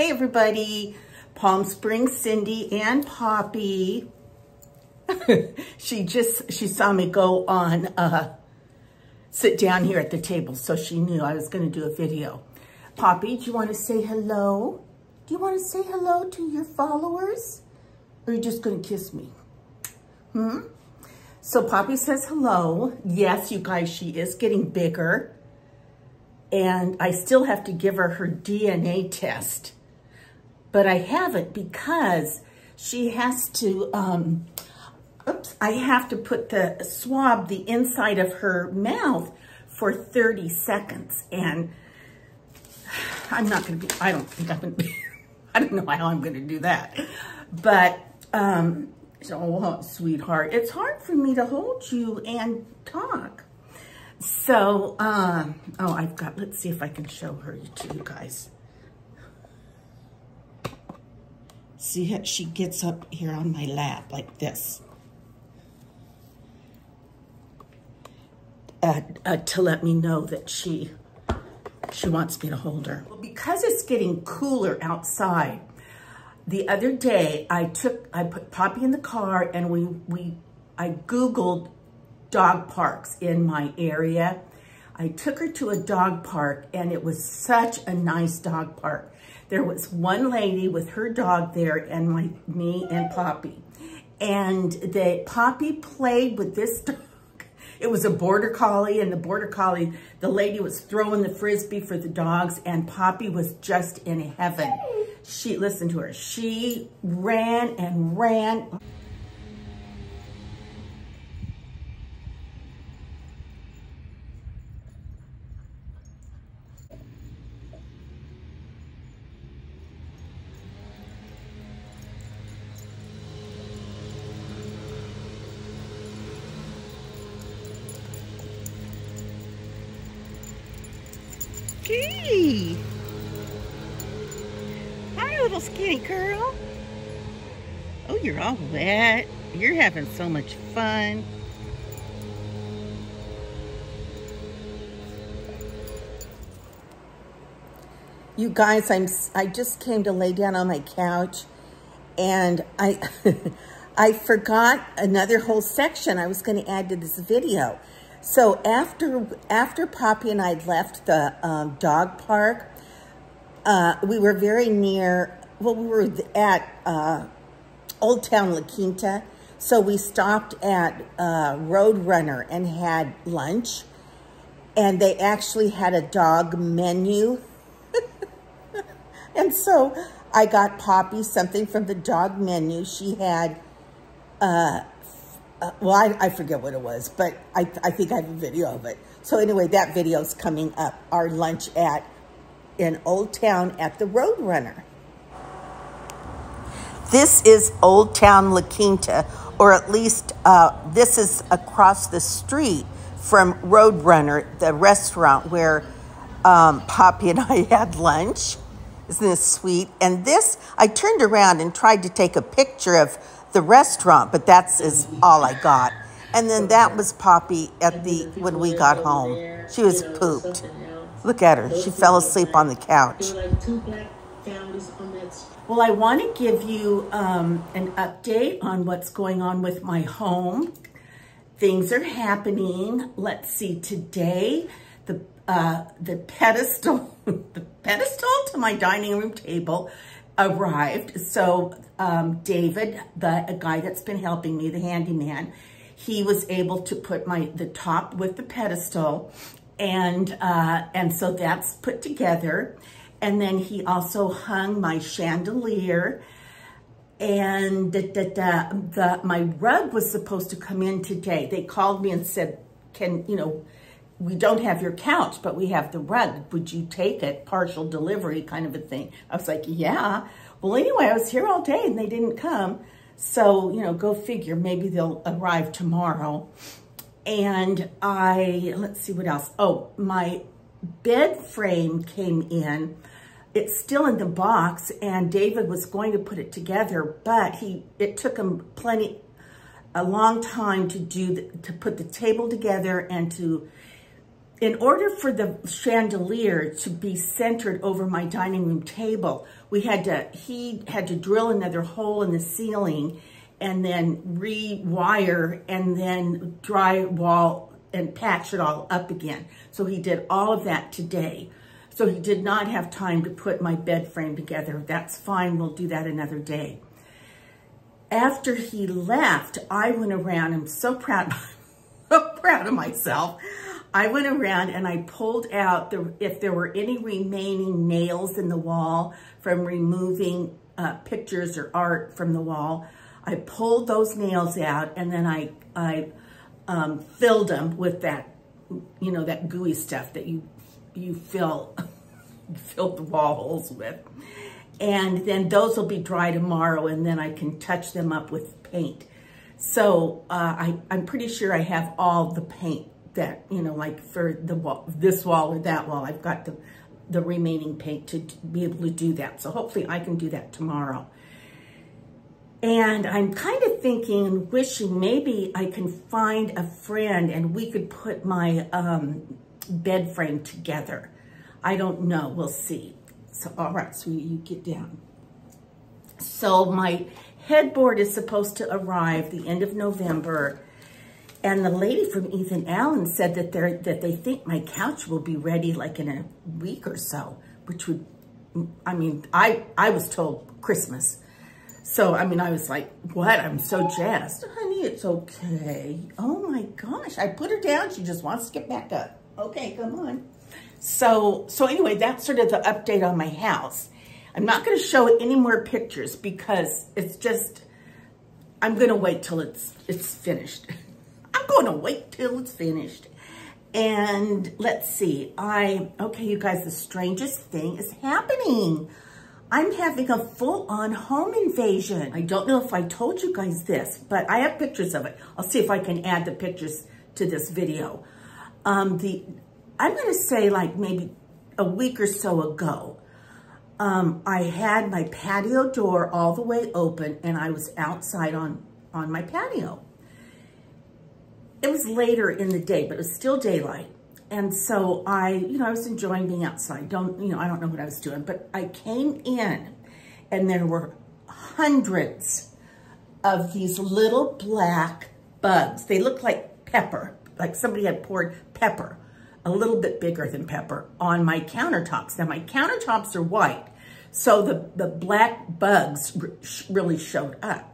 Hey everybody, Palm Springs Cindy and Poppy. she just, she saw me go on, uh, sit down here at the table, so she knew I was gonna do a video. Poppy, do you wanna say hello? Do you wanna say hello to your followers? Or are you just gonna kiss me? Hmm? So Poppy says hello. Yes, you guys, she is getting bigger. And I still have to give her her DNA test but I haven't because she has to, um, oops, I have to put the swab the inside of her mouth for 30 seconds. And I'm not going to be, I don't think I'm going to be, I don't know how I'm going to do that. But, um, oh, sweetheart, it's hard for me to hold you and talk. So, um, oh, I've got, let's see if I can show her to you guys. See she gets up here on my lap like this. Uh, uh, to let me know that she she wants me to hold her. Well, because it's getting cooler outside, the other day I took I put Poppy in the car and we we I googled dog parks in my area. I took her to a dog park and it was such a nice dog park. There was one lady with her dog there and my me and Poppy. And the Poppy played with this dog. It was a border collie and the border collie, the lady was throwing the frisbee for the dogs and Poppy was just in heaven. She, listened to her, she ran and ran. Gee. Hi, little skinny girl. Oh, you're all wet. You're having so much fun. You guys, I'm I just came to lay down on my couch and I I forgot another whole section I was going to add to this video. So after after Poppy and I left the um, dog park, uh, we were very near, well, we were at uh, Old Town La Quinta. So we stopped at uh, Roadrunner and had lunch. And they actually had a dog menu. and so I got Poppy something from the dog menu. She had uh, uh, well, I, I, forget what it was, but I, I think I have a video of it. So anyway, that video is coming up. Our lunch at in Old Town at the Roadrunner. This is Old Town La Quinta, or at least uh, this is across the street from Roadrunner, the restaurant where um, Poppy and I had lunch. Isn't this sweet? And this, I turned around and tried to take a picture of the restaurant, but that's is all I got. And then that was Poppy at the when we got home. She was pooped. Look at her. She fell asleep on the couch. Well, I want to give you um, an update on what's going on with my home. Things are happening. Let's see, today, the, uh, the pedestal, the pedestal to my dining room table arrived. So um, David, the guy that's been helping me, the handyman, he was able to put my the top with the pedestal, and uh, and so that's put together. And then he also hung my chandelier, and the, the, the, the my rug was supposed to come in today. They called me and said, "Can you know?" We don't have your couch, but we have the rug. Would you take it? Partial delivery kind of a thing. I was like, yeah. Well, anyway, I was here all day and they didn't come. So, you know, go figure. Maybe they'll arrive tomorrow. And I, let's see what else. Oh, my bed frame came in. It's still in the box and David was going to put it together, but he, it took him plenty, a long time to do, the, to put the table together and to in order for the chandelier to be centered over my dining room table, we had to, he had to drill another hole in the ceiling and then rewire and then drywall and patch it all up again. So he did all of that today. So he did not have time to put my bed frame together. That's fine, we'll do that another day. After he left, I went around, I'm so proud, so proud of myself. I went around and I pulled out the if there were any remaining nails in the wall from removing uh, pictures or art from the wall. I pulled those nails out and then I, I um, filled them with that, you know, that gooey stuff that you, you fill, fill the wall holes with. And then those will be dry tomorrow and then I can touch them up with paint. So uh, I, I'm pretty sure I have all the paint that, you know, like for the wall, this wall or that wall, I've got the, the remaining paint to be able to do that. So hopefully I can do that tomorrow. And I'm kind of thinking wishing maybe I can find a friend and we could put my um, bed frame together. I don't know. We'll see. So, all right, sweetie, you get down. So my headboard is supposed to arrive the end of November and the lady from Ethan Allen said that they that they think my couch will be ready like in a week or so, which would, I mean, I, I was told Christmas. So, I mean, I was like, what? I'm so jazzed. Honey, it's okay. Oh my gosh. I put her down. She just wants to get back up. Okay, come on. So, so anyway, that's sort of the update on my house. I'm not going to show any more pictures because it's just, I'm going to wait till it's, it's finished. Going to wait till it's finished. And let's see, I, okay, you guys, the strangest thing is happening. I'm having a full-on home invasion. I don't know if I told you guys this, but I have pictures of it. I'll see if I can add the pictures to this video. Um, the I'm going to say like maybe a week or so ago, um, I had my patio door all the way open and I was outside on, on my patio it was later in the day, but it was still daylight. And so I, you know, I was enjoying being outside. Don't, you know, I don't know what I was doing, but I came in and there were hundreds of these little black bugs. They look like pepper, like somebody had poured pepper, a little bit bigger than pepper, on my countertops. Now my countertops are white, so the, the black bugs really showed up.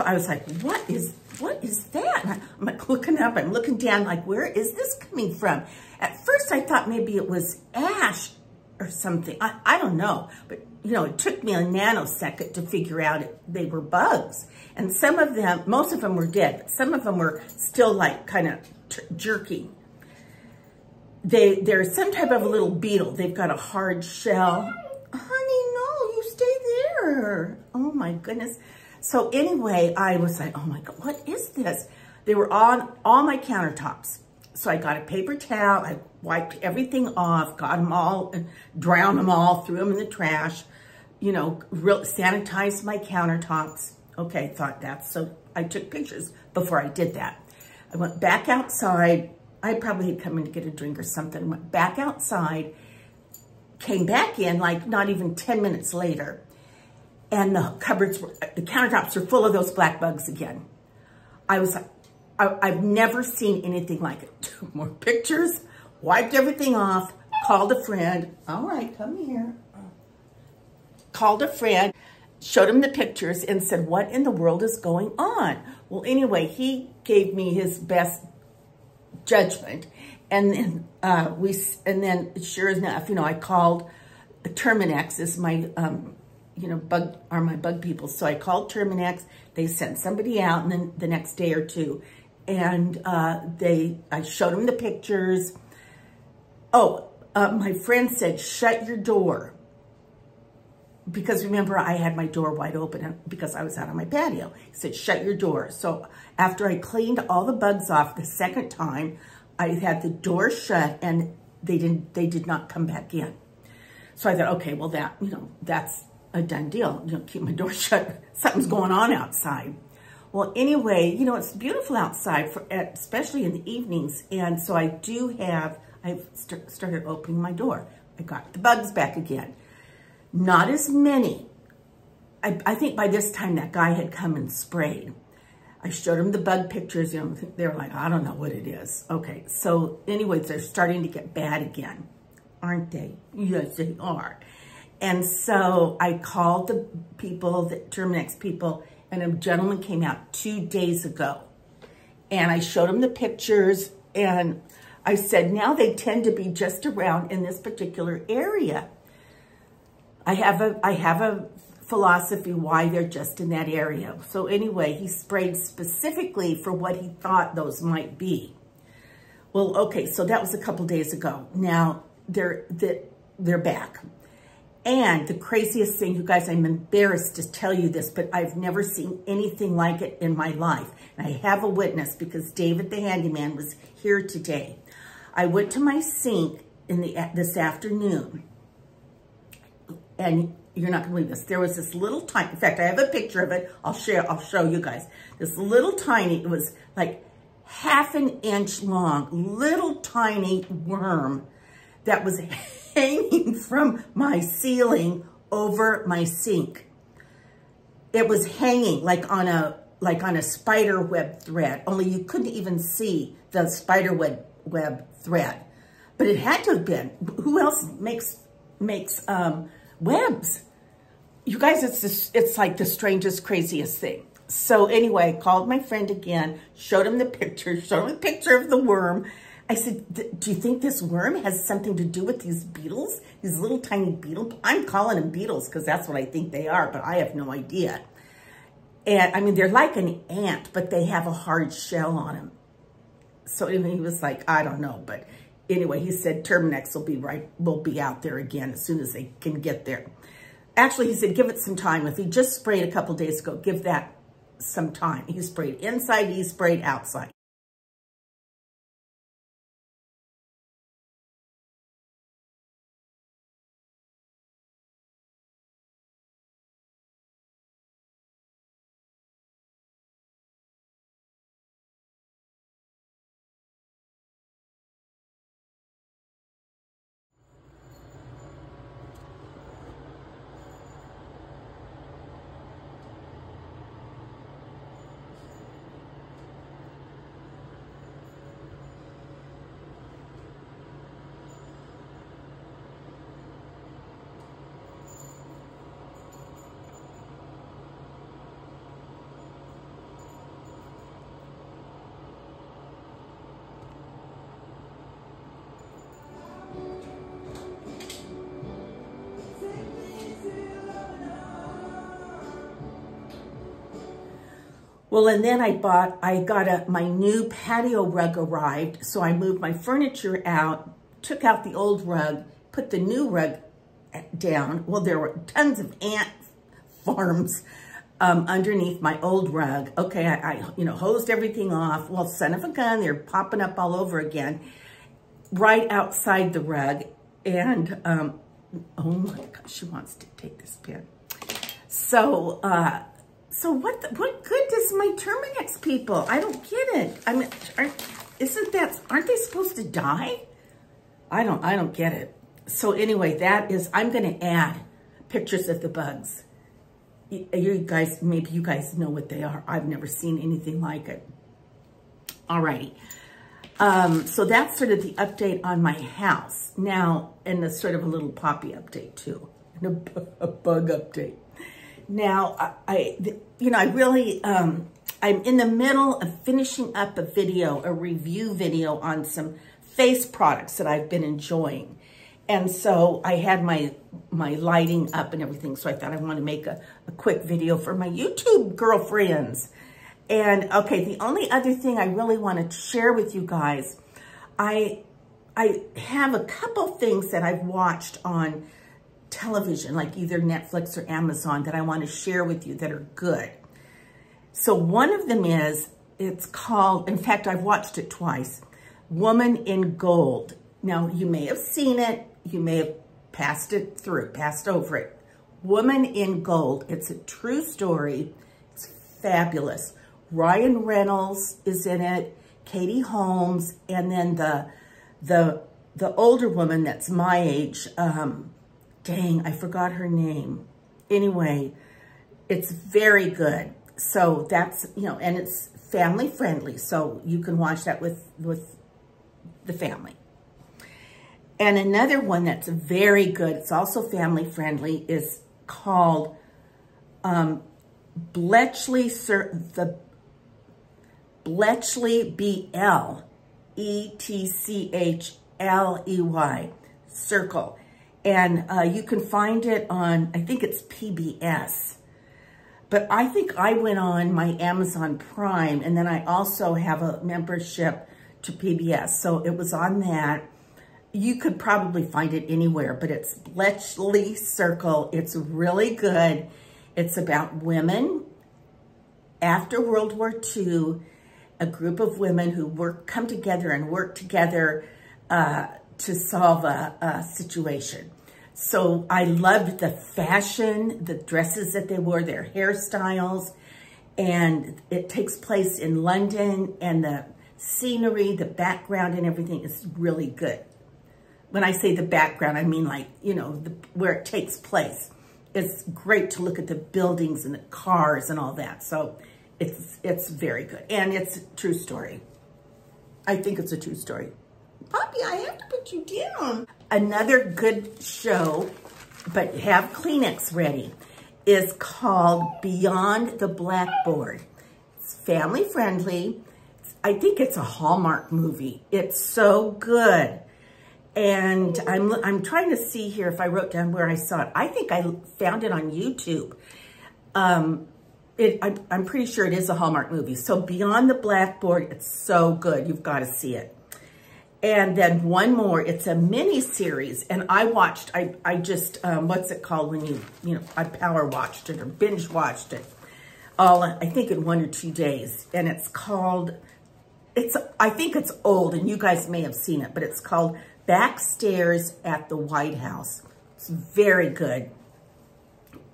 So I was like, what is, what is that? And I'm like looking up, I'm looking down like, where is this coming from? At first I thought maybe it was ash or something. I, I don't know, but you know, it took me a nanosecond to figure out it, they were bugs. And some of them, most of them were dead, but some of them were still like kind of jerky. They, they're some type of a little beetle. They've got a hard shell. Honey, no, you stay there. Oh my goodness. So anyway, I was like, oh my God, what is this? They were on all my countertops. So I got a paper towel, I wiped everything off, got them all, drowned them all, threw them in the trash, you know, real, sanitized my countertops. Okay, thought that. So I took pictures before I did that. I went back outside. I probably had come in to get a drink or something. Went back outside, came back in like not even 10 minutes later and the cupboards, were, the countertops are full of those black bugs again. I was like, I've never seen anything like it. More pictures, wiped everything off, called a friend. All right, come here. Called a friend, showed him the pictures and said, what in the world is going on? Well, anyway, he gave me his best judgment. And then uh, we, and then sure enough, you know, I called Terminix is my um, you know, bug are my bug people. So I called Terminix. They sent somebody out and then the next day or two. And uh, they, I showed them the pictures. Oh, uh, my friend said, shut your door. Because remember, I had my door wide open because I was out on my patio. He said, shut your door. So after I cleaned all the bugs off the second time, I had the door shut and they didn't, they did not come back in. So I thought, okay, well that, you know, that's a done deal. You know, keep my door shut. Something's going on outside. Well, anyway, you know, it's beautiful outside, for, especially in the evenings. And so I do have I st started opening my door. I got the bugs back again. Not as many. I, I think by this time that guy had come and sprayed. I showed him the bug pictures. You know, they were like, I don't know what it is. Okay, so anyways, they're starting to get bad again, aren't they? Yes, they are. And so I called the people, the Terminix people, and a gentleman came out two days ago. And I showed him the pictures, and I said, now they tend to be just around in this particular area. I have a, I have a philosophy why they're just in that area. So anyway, he sprayed specifically for what he thought those might be. Well, okay, so that was a couple days ago. Now they're, they're back. And the craziest thing, you guys, I'm embarrassed to tell you this, but I've never seen anything like it in my life. And I have a witness because David the handyman was here today. I went to my sink in the this afternoon and you're not gonna believe this. There was this little tiny, in fact, I have a picture of it. I'll share, I'll show you guys. This little tiny, it was like half an inch long, little tiny worm that was hanging from my ceiling over my sink. It was hanging like on a like on a spider web thread, only you couldn't even see the spider web, web thread. But it had to have been. Who else makes makes um, webs? You guys, it's just, it's like the strangest, craziest thing. So anyway, I called my friend again, showed him the picture, showed him the picture of the worm. I said, do you think this worm has something to do with these beetles? These little tiny beetles? I'm calling them beetles because that's what I think they are, but I have no idea. And I mean, they're like an ant, but they have a hard shell on them. So he was like, I don't know. But anyway, he said Terminix will be right, will be out there again as soon as they can get there. Actually, he said, give it some time. If he just sprayed a couple days ago, give that some time. He sprayed inside, he sprayed outside. Well, and then I bought, I got a, my new patio rug arrived. So I moved my furniture out, took out the old rug, put the new rug down. Well, there were tons of ant farms um, underneath my old rug. Okay, I, I, you know, hosed everything off. Well, son of a gun, they're popping up all over again, right outside the rug. And, um, oh my gosh, she wants to take this pin. So, uh, so what, the, what good does my Terminix people? I don't get it. I mean, aren't, isn't that, aren't they supposed to die? I don't, I don't get it. So anyway, that is, I'm going to add pictures of the bugs. You guys, maybe you guys know what they are. I've never seen anything like it. Alrighty. Um, so that's sort of the update on my house. Now, and a sort of a little poppy update too. And a, a bug update. Now, I, I, you know, I really, um, I'm in the middle of finishing up a video, a review video on some face products that I've been enjoying. And so I had my my lighting up and everything. So I thought I want to make a, a quick video for my YouTube girlfriends. And okay, the only other thing I really wanted to share with you guys, I I have a couple things that I've watched on television, like either Netflix or Amazon that I want to share with you that are good. So one of them is, it's called, in fact, I've watched it twice, Woman in Gold. Now, you may have seen it. You may have passed it through, passed over it. Woman in Gold. It's a true story. It's fabulous. Ryan Reynolds is in it, Katie Holmes, and then the the the older woman that's my age, um, dang, I forgot her name. Anyway, it's very good. So that's, you know, and it's family friendly. So you can watch that with, with the family. And another one that's very good, it's also family friendly, is called um, Bletchley, the Bletchley, B-L-E-T-C-H-L-E-Y, Circle. And uh, you can find it on, I think it's PBS. But I think I went on my Amazon Prime, and then I also have a membership to PBS. So it was on that. You could probably find it anywhere, but it's Bletchley Circle. It's really good. It's about women after World War II, a group of women who work, come together and work together uh, to solve a, a situation. So I loved the fashion, the dresses that they wore, their hairstyles, and it takes place in London and the scenery, the background and everything is really good. When I say the background, I mean like, you know, the, where it takes place. It's great to look at the buildings and the cars and all that. So it's, it's very good. And it's a true story. I think it's a true story. Poppy, I have to put you down. Another good show, but have Kleenex ready, is called Beyond the Blackboard. It's family friendly. I think it's a Hallmark movie. It's so good. And I'm, I'm trying to see here if I wrote down where I saw it. I think I found it on YouTube. Um, it, I, I'm pretty sure it is a Hallmark movie. So Beyond the Blackboard, it's so good. You've got to see it. And then one more, it's a mini series. And I watched, I, I just, um, what's it called when you, you know, I power watched it or binge watched it all, I think in one or two days. And it's called, it's, I think it's old and you guys may have seen it, but it's called Backstairs at the White House. It's very good.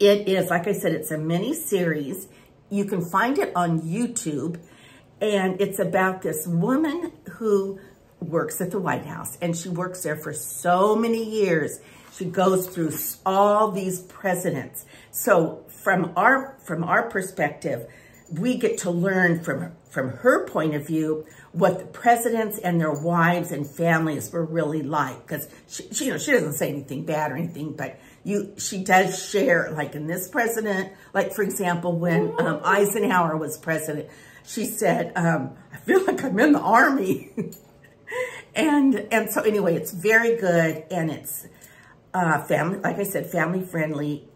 It is, like I said, it's a mini series. You can find it on YouTube. And it's about this woman who works at the White House and she works there for so many years. She goes through all these presidents. So from our, from our perspective, we get to learn from, from her point of view what the presidents and their wives and families were really like. Because she, she, you know, she doesn't say anything bad or anything, but you, she does share, like in this president, like for example, when um, Eisenhower was president, she said, um, I feel like I'm in the army. and and so anyway, it's very good and it's uh, family, like I said, family friendly.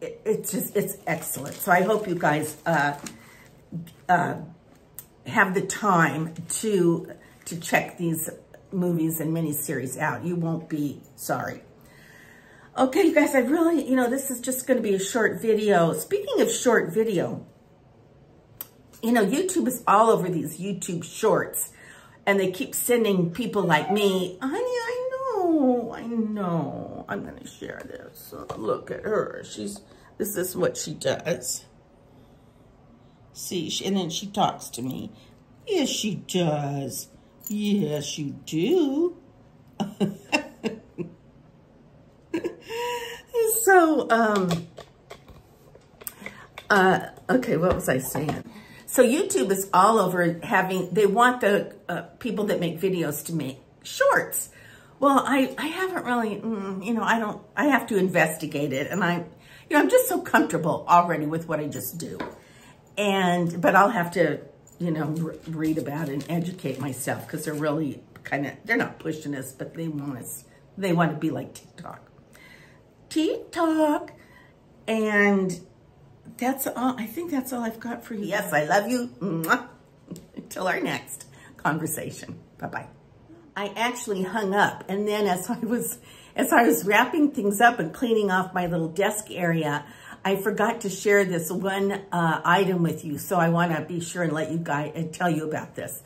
It, it's just, it's excellent. So I hope you guys uh, uh, have the time to to check these movies and miniseries out. You won't be sorry. Okay, you guys, I really, you know, this is just going to be a short video. Speaking of short video, you know, YouTube is all over these YouTube shorts and they keep sending people like me, honey, I know, I know. I'm going to share this. look at her. She's, this is what she does. See, she, and then she talks to me. Yes, she does. Yes, you do. so, um, uh, okay, what was I saying? So YouTube is all over having, they want the uh, people that make videos to make shorts. Well, I, I haven't really, mm, you know, I don't, I have to investigate it. And I, you know, I'm just so comfortable already with what I just do. And, but I'll have to, you know, read about and educate myself because they're really kind of, they're not pushing us, but they want us, they want to be like TikTok. TikTok. And that's all. I think that's all I've got for you. Yes, I love you. Until our next conversation. Bye-bye. I actually hung up. And then as I was as I was wrapping things up and cleaning off my little desk area, I forgot to share this one uh, item with you. So I want to be sure and let you guys and tell you about this.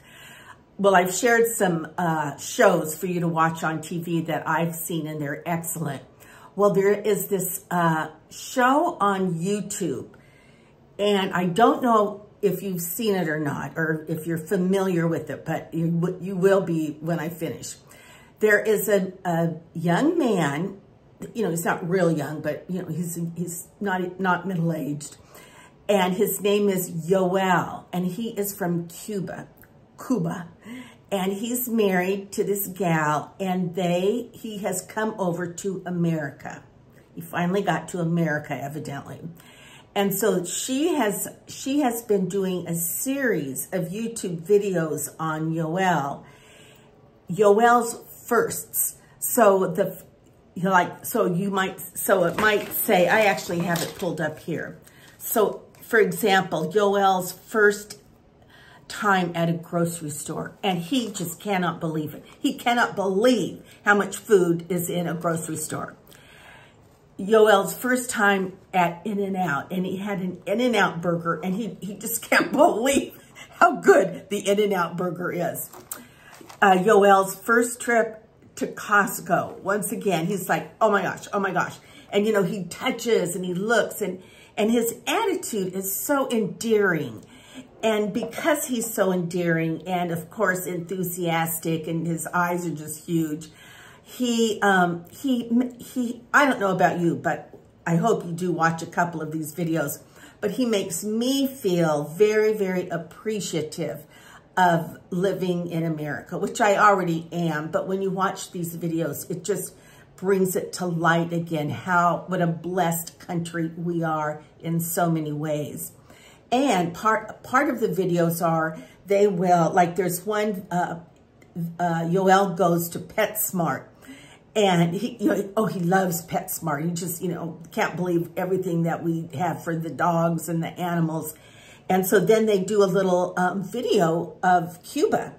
Well, I've shared some uh, shows for you to watch on TV that I've seen and they're excellent. Well, there is this uh, show on YouTube, and I don't know if you've seen it or not, or if you're familiar with it, but you, you will be when I finish. there is a, a young man, you know, he's not real young, but, you know, he's, he's not, not middle-aged. And his name is Yoel, and he is from Cuba, Cuba. And he's married to this gal, and they, he has come over to America. He finally got to America, evidently. And so she has she has been doing a series of YouTube videos on Yoel. Yoel's firsts. So the like so you might so it might say I actually have it pulled up here. So for example, Yoel's first time at a grocery store and he just cannot believe it. He cannot believe how much food is in a grocery store. Yoel's first time at In-N-Out, and he had an In-N-Out burger, and he, he just can't believe how good the In-N-Out burger is. Uh, Yoel's first trip to Costco, once again, he's like, oh my gosh, oh my gosh. And, you know, he touches and he looks, and, and his attitude is so endearing. And because he's so endearing and, of course, enthusiastic, and his eyes are just huge, he, um, he, he, I don't know about you, but I hope you do watch a couple of these videos, but he makes me feel very, very appreciative of living in America, which I already am. But when you watch these videos, it just brings it to light again, how, what a blessed country we are in so many ways. And part, part of the videos are, they will, like there's one, uh, uh, Yoel goes to PetSmart and he, you know, oh, he loves PetSmart. He just, you know, can't believe everything that we have for the dogs and the animals. And so then they do a little um, video of Cuba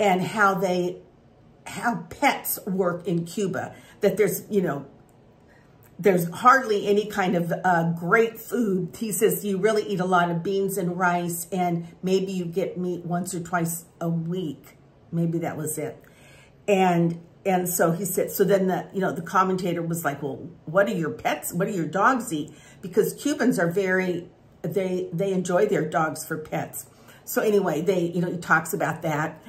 and how they, how pets work in Cuba. That there's, you know, there's hardly any kind of uh, great food. He says you really eat a lot of beans and rice and maybe you get meat once or twice a week. Maybe that was it. And and so he said, so then the, you know, the commentator was like, well, what do your pets, what do your dogs eat? Because Cubans are very, they, they enjoy their dogs for pets. So anyway, they, you know, he talks about that.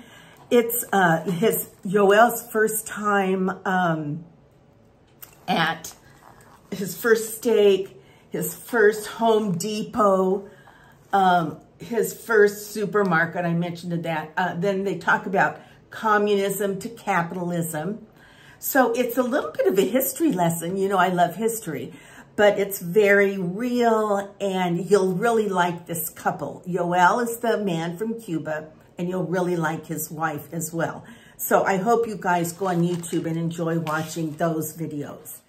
It's uh, his, Yoel's first time um, at his first steak, his first Home Depot, um, his first supermarket, I mentioned that. Uh, then they talk about communism to capitalism. So it's a little bit of a history lesson. You know, I love history, but it's very real and you'll really like this couple. Yoel is the man from Cuba and you'll really like his wife as well. So I hope you guys go on YouTube and enjoy watching those videos.